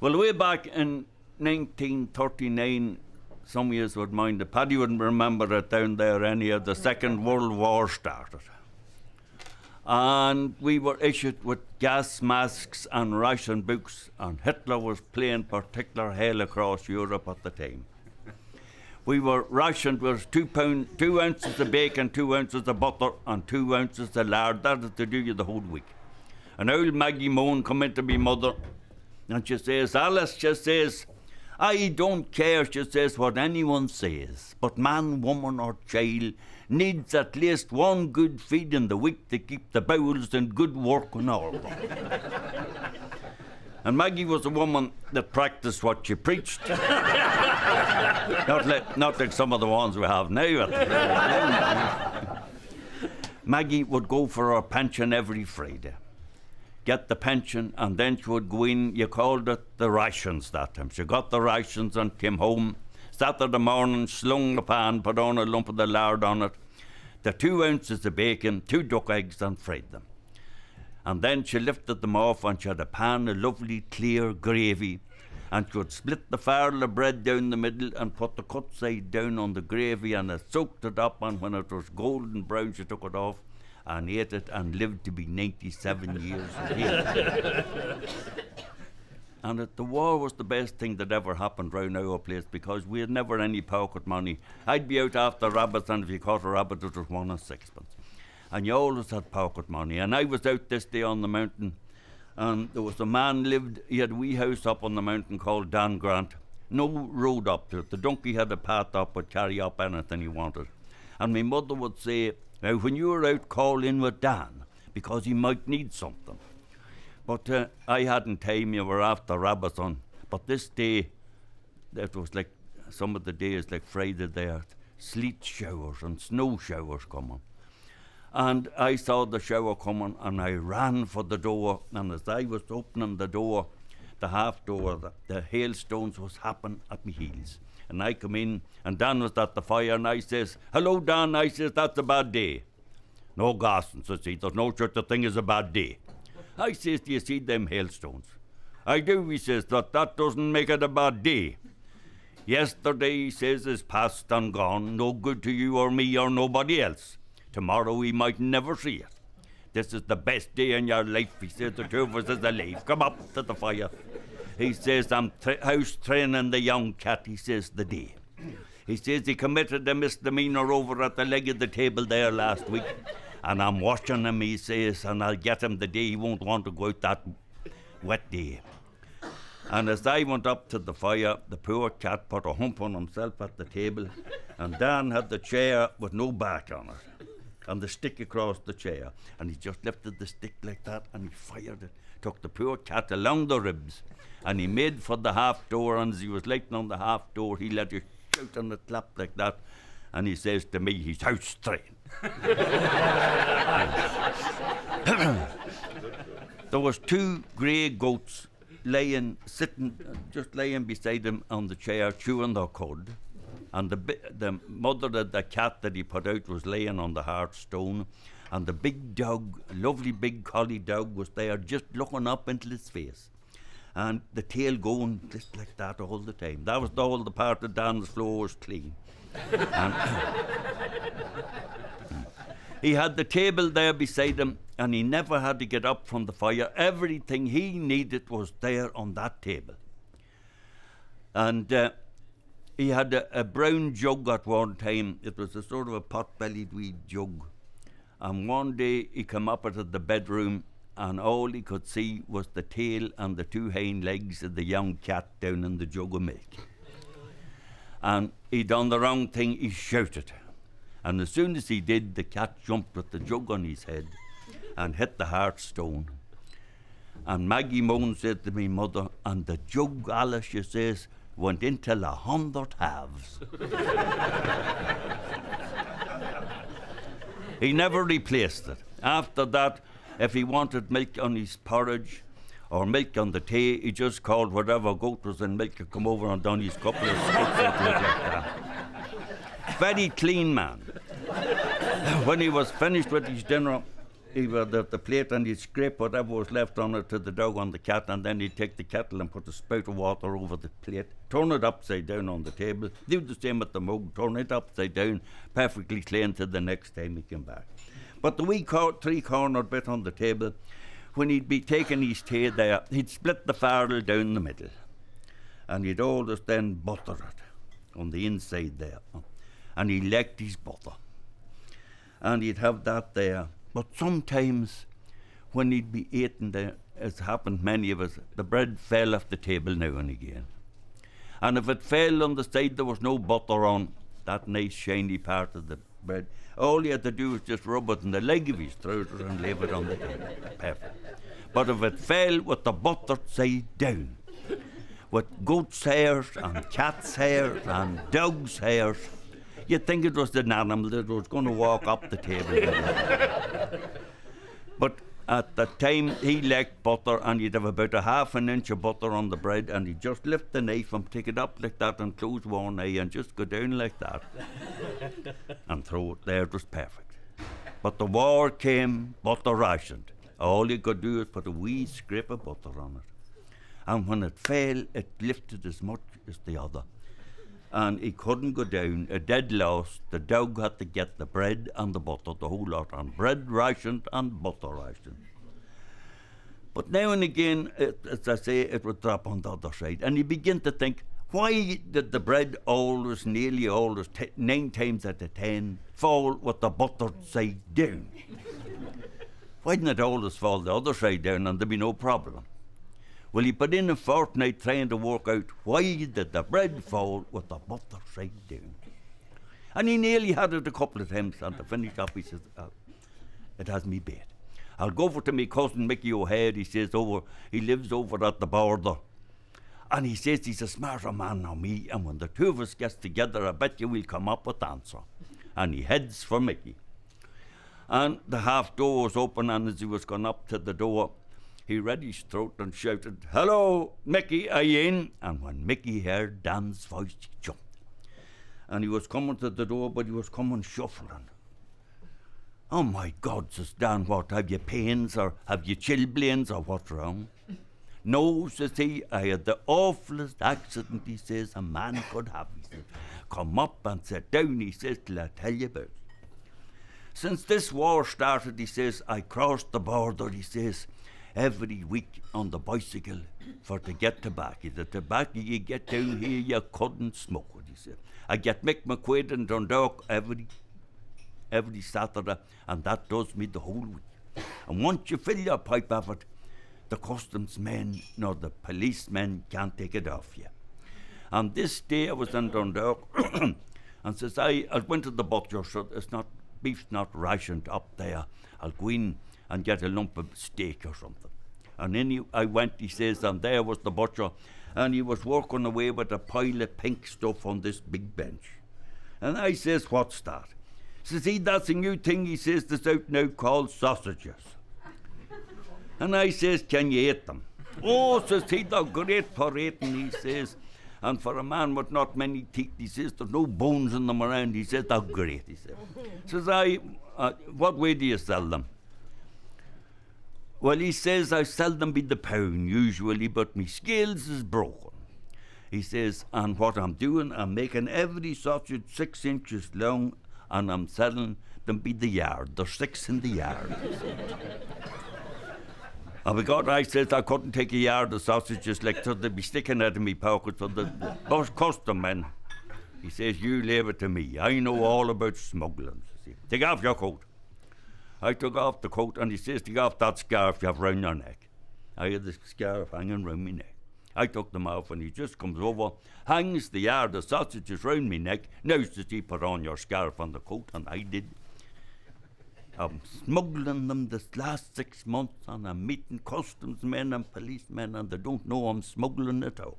Well, way back in 1939, some years would mind it. Paddy wouldn't remember it down there any of the Second World War started. And we were issued with gas masks and ration books, and Hitler was playing particular hell across Europe at the time. We were rationed with two pound, two ounces of bacon, two ounces of butter, and two ounces of lard. That is to do you the whole week. And old Maggie Moan come into me mother, and she says, Alice, she says, I don't care, she says, what anyone says, but man, woman, or child needs at least one good feed in the week to keep the bowels in good working order. and Maggie was a woman that practiced what she preached. not, like, not like some of the ones we have now. Maggie would go for her pension every Friday get the pension, and then she would go in. You called it the rations that time. She got the rations and came home. Saturday morning, slung the pan, put on a lump of the lard on it, the two ounces of bacon, two duck eggs, and fried them. And then she lifted them off, and she had a pan of lovely clear gravy. And she would split the farl of bread down the middle and put the cut side down on the gravy, and it soaked it up. And when it was golden brown, she took it off and ate it and lived to be 97 years of age. and it, the war was the best thing that ever happened round our place because we had never any pocket money. I'd be out after rabbits, and if you caught a rabbit, it was one and sixpence. And you always had pocket money. And I was out this day on the mountain, and there was a man lived, he had a wee house up on the mountain called Dan Grant. No road up to it. The donkey had a path up, would carry up anything he wanted. And my mother would say, now, when you were out, call in with Dan because he might need something. But uh, I hadn't time, you were after rabbits. But this day, that was like some of the days, like Friday, there, sleet showers and snow showers coming. And I saw the shower coming and I ran for the door. And as I was opening the door, the half door, the, the hailstones was happening at my heels. And I come in, and Dan was at the fire, and I says, Hello, Dan. I says, That's a bad day. No, Garson, says he, there's no such a thing as a bad day. I says, Do you see them hailstones? I do, he says, but that doesn't make it a bad day. Yesterday, he says, is past and gone, no good to you or me or nobody else. Tomorrow we might never see it. This is the best day in your life, he says, the two of us is alive. Come up to the fire. He says, I'm tra- house training the young cat, he says, the day. He says he committed a misdemeanor over at the leg of the table there last week. And I'm watching him, he says, and I'll get him the day he won't want to go out that wet day. And as I went up to the fire, the poor cat put a hump on himself at the table, and Dan had the chair with no back on it, and the stick across the chair. And he just lifted the stick like that, and he fired it, took the poor cat along the ribs, and he made for the half door, and as he was lighting on the half door, he let a shout and a clap like that, and he says to me, he's out trained. there was two grey goats laying, sitting, just laying beside him on the chair, chewing their cud. And the, the mother of the cat that he put out was laying on the hard stone. And the big dog, lovely big collie dog, was there just looking up into his face and the tail going just like that all the time. That was all the part of Dan's floor was clean. he had the table there beside him, and he never had to get up from the fire. Everything he needed was there on that table. And uh, he had a, a, brown jug at one time. It was a sort of a pot-bellied wee jug. And one day he came up out of the bedroom and all he could see was the tail and the two hind legs of the young cat down in the jug of milk. And he done the wrong thing, he shouted. And as soon as he did, the cat jumped with the jug on his head and hit the hearthstone. And Maggie Moan said to me, Mother, and the jug, Alice, she says, went into a hundred halves. he never replaced it. After that, if he wanted milk on his porridge or milk on the tea, he just called whatever goat was in milk to come over and done his couple of like. Very clean man. when he was finished with his dinner, he would have the plate and he'd scrape whatever was left on it to the dog on the cat, and then he'd take the kettle and put a spout of water over the plate, turn it upside down on the table, do the same with the mug, turn it upside down, perfectly clean till the next time he came back. But the wee cor- three cornered bit on the table, when he'd be taking his tea there, he'd split the farrel down the middle, and he'd always then butter it on the inside there, and he liked his butter and he'd have that there. But sometimes when he'd be eating there, as happened many of us, the bread fell off the table now and again. And if it fell on the side there was no butter on, that nice shiny part of the bread, all he had to do was just rub it in the leg of his trousers and leave it on the table. Perfect. But if it fell with the buttered side down, with goat's hairs and cat's hairs and dog's hairs, You'd think it was an animal that was going to walk up the table. but at the time, he liked butter, and he'd have about a half an inch of butter on the bread, and he'd just lift the knife and take it up like that and close one eye and just go down like that and throw it there. It was perfect. But the war came, butter rationed. All you could do is put a wee scrape of butter on it. And when it fell, it lifted as much as the other and he couldn't go down. A dead loss. The dog had to get the bread and the butter, the whole lot, and bread rationed and butter rationed. But now and again, it, as I say, it would drop on the other side, and you begin to think, why did the bread always, nearly always, nine times out of ten, fall with the buttered side down? why didn't it always fall the other side down and there'd be no problem? Well, he put in a fortnight trying to work out why did the bread fall with the butter side down. And he nearly had it a couple of times, and to finish up, he says, oh, It has me bad. I'll go over to my cousin Mickey O'Hare, he says, over, he lives over at the border. And he says he's a smarter man than me, and when the two of us gets together, I bet you we'll come up with an answer. And he heads for Mickey. And the half door was open, and as he was going up to the door, he read his throat and shouted, Hello, Mickey, are you in? And when Mickey heard Dan's voice, he jumped. And he was coming to the door, but he was coming shuffling. Oh my God, says Dan, what, have you pains or have you chilblains or what's wrong? no, says he, I had the awfulest accident, he says, a man could have. He says, come up and sit down, he says, till I tell you about it. Since this war started, he says, I crossed the border, he says, every week on the bicycle for to get tobacco. The tobacco you get down here, you couldn't smoke it, he said. I get Mick McQuaid and Dundalk every every Saturday, and that does me the whole week. And once you fill your pipe of it, the customs men nor the policemen can't take it off you. And this day I was in Dundalk, and says I, I went to the butcher, so it's not beef's not rationed up there. I'll go in and get a lump of steak or something. And then he, I went, he says, and there was the butcher, and he was working away with a pile of pink stuff on this big bench. And I says, what's that? Says he, that's a new thing, he says, that's out now called sausages. and I says, can you eat them? oh, says he, they're great for eating, he says. And for a man with not many teeth, he says, there's no bones in them around. He says, they're great, he says. says I, uh, what way do you sell them? Well, he says I seldom be the pound usually, but me scales is broken. He says, and what I'm doing, I'm making every sausage six inches long, and I'm selling them be the yard. There's six in the yard. and because I says I couldn't take a yard of sausages like so they'd be sticking out of me pocket, so the boss custom man. He says, You leave it to me. I know all about smuggling. Take off your coat. I took off the coat and he says, Take off that scarf you have round your neck. I had the scarf hanging round my neck. I took them off and he just comes over, hangs the yard of sausages round my neck. Now says he, put on your scarf and the coat, and I did. I'm smuggling them this last six months and I'm meeting customs men and policemen and they don't know I'm smuggling at all.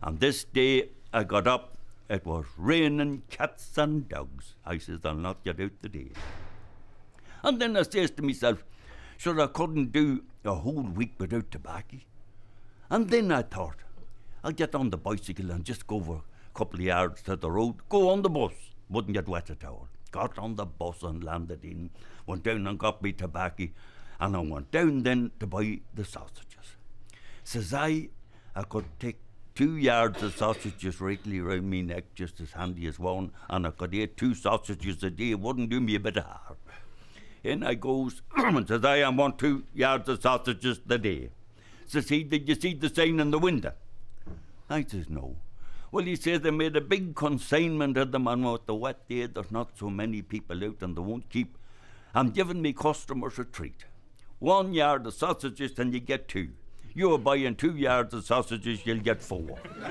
And this day I got up, it was raining cats and dogs. I says, I'll not get out today. And then I says to myself, sure, I couldn't do a whole week without tobacco. And then I thought, I'll get on the bicycle and just go over a couple of yards to the road, go on the bus, wouldn't get wet at all. got on the bus and landed in, went down and got me tobacco, and I went down then to buy the sausages. Says I, I could take two yards of sausages rightly round me neck, just as handy as one, and I could eat two sausages a day. Wouldn't do me a bit of harm. In I goes and says I, I want two yards of sausages a day. Says he, did you see the sign in the window? I says no. Well, he says they made a big consignment of them, and with the wet day, there's not so many people out, and they won't keep. I'm giving me customers a treat. One yard of sausages, and you get two. You're buying two yards of sausages, you'll get four.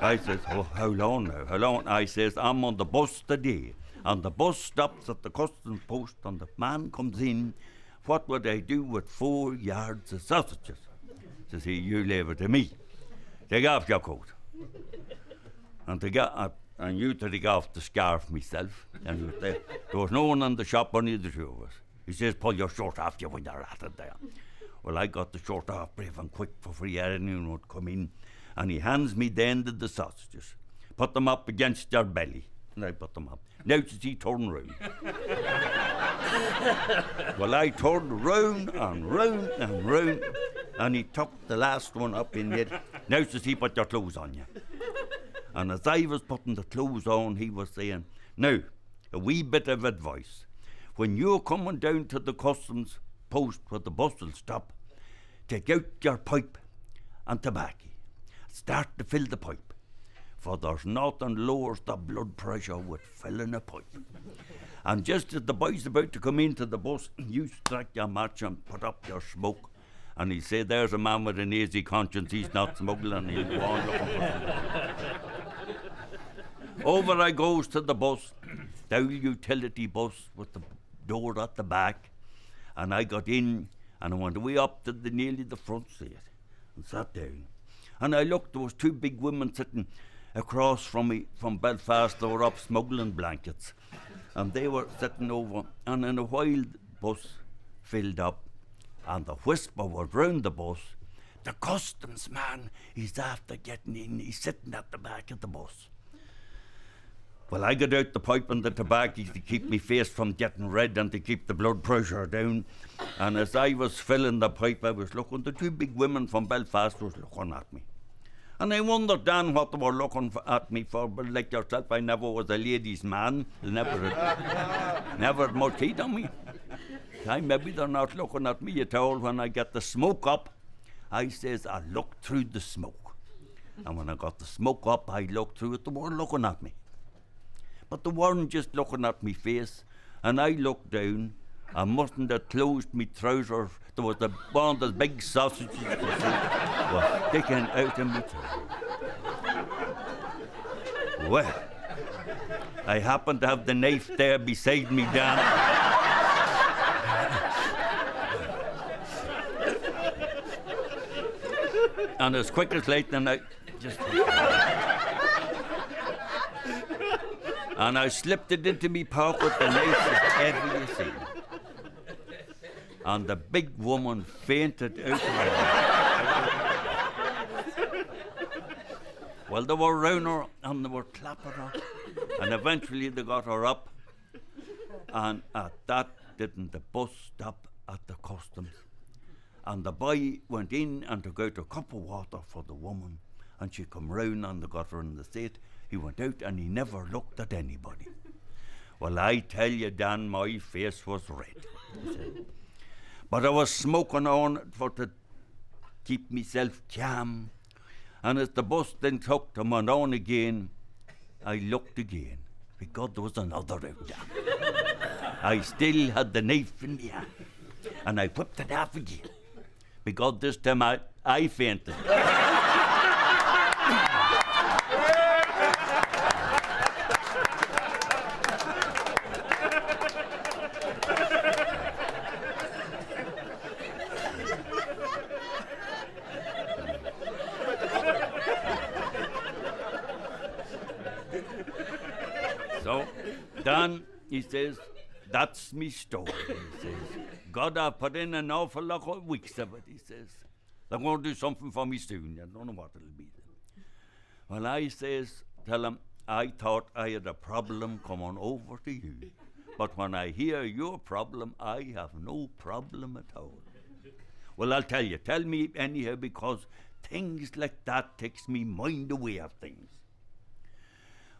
I says, oh, how long now? How long? I says, I'm on the bus today. And the bus stops at the customs post, and the man comes in. What would I do with four yards of sausages? Says he, you leave it to me. Take off your coat. and to get and you to take off the scarf myself. And there, was no one in the shop, only the two of us. He says, pull your shirt off you when you're at it there. Well, I got the shirt off brave and quick for free anyone would come in. And he hands me the end of the sausages. Put them up against your belly. And I put them um, up. Now does he turn round? well, I turned round and round and round, and he took the last one up in it. Now does he put your clothes on you? And as I was putting the clothes on, he was saying, Now, a wee bit of advice. When you're coming down to the customs post where the bus will stop, take out your pipe and tobacco. Start to fill the pipe, for there's nothing lowers the blood pressure with filling a pipe. and just as the boy's about to come into the bus, you strike your match and put up your smoke. And he said, There's a man with an easy conscience, he's not smuggling, he'll go on looking for Over I goes to the bus, the utility bus with the door at the back, and I got in and I went way up to the nearly the front seat and sat down. And I looked, there was two big women sitting across from me from Belfast. They were up smuggling blankets, and they were sitting over. And in a while, bus filled up, and the whisper was round the bus. The customs man, he's after getting in. He's sitting at the back of the bus. Well, I got out the pipe and the tobacco to keep me face from getting red and to keep the blood pressure down. And as I was filling the pipe, I was looking. The two big women from Belfast was looking at me. And I wondered, Dan, what they were looking for, at me for. But like yourself, I never was a ladies' man. Never had, never had much heat on me. I, maybe they're not looking at me at all. When I get the smoke up, I says, I look through the smoke. And when I got the smoke up, I looked through it. They were looking at me. But they weren't just looking at me face. And I looked down. I mustn't have closed me trousers. There was the one of big sausages was sticking out of me. Well, I happened to have the knife there beside me, Dan. and as quick as lightning, I just. and I slipped it into me pocket. The knife as heavy you see. And the big woman fainted out of her. well, they were round her and they were clapping her. And eventually they got her up. And at that, didn't the bus stop at the customs? And the boy went in and took out a cup of water for the woman. And she come round and they got her in the seat. He went out and he never looked at anybody. Well, I tell you, Dan, my face was red. But I was smoking on for to keep myself calm. And as the bus then took them on on again, I looked again because there was another out there. I still had the knife in my hand, and I whipped it off again because this time I, I fainted. So, Dan, he says, that's me story. He says, God, I've put in an awful lot of weeks of it. He says, they're going to do something for me soon. I don't know what it'll be. Well, I says, tell him, I thought I had a problem coming over to you. But when I hear your problem, I have no problem at all. Well, I'll tell you. Tell me anyhow, because things like that takes me mind away of things.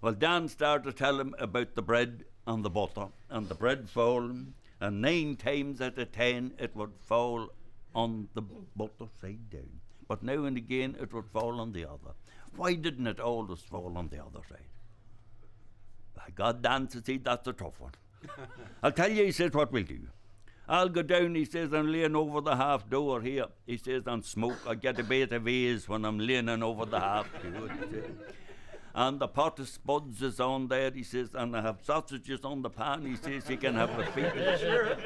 Well, Dan started to tell him about the bread and the butter, and the bread falling, and nine times out of ten it would fall on the butter side down. But now and again it would fall on the other. Why didn't it always fall on the other side? By God, Dan says he, that's a tough one. I'll tell you, he says, what we'll do. I'll go down, he says, and lean over the half door here. He says, and smoke. I get a bit of ease when I'm leaning over the half door. And the pot of spuds is on there, he says, and I have sausages on the pan. He says, you can have a feed.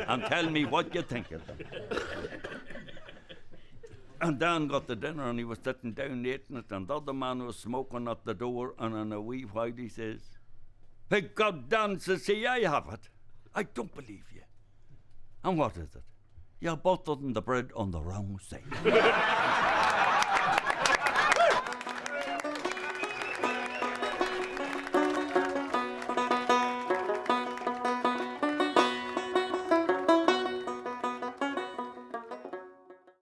and tell me what you think of them. And Dan got the dinner and he was sitting down eating it, and the other man was smoking at the door, and in a wee while he says, Hey, God, Dan says, see, I have it. I don't believe you. And what is it? You're buttering the bread on the wrong side.